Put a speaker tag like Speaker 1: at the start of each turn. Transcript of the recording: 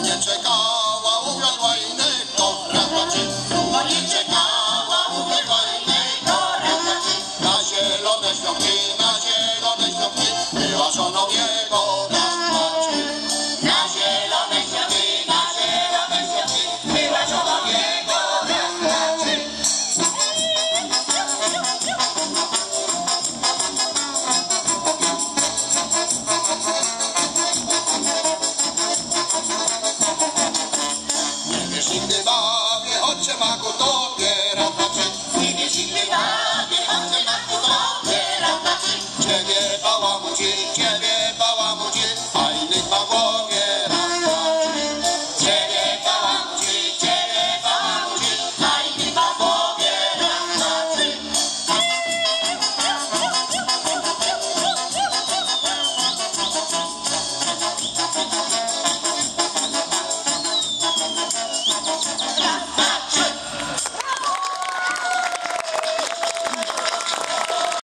Speaker 1: nie czekała, uwiodła innego. Ciebie bałamu ciebie.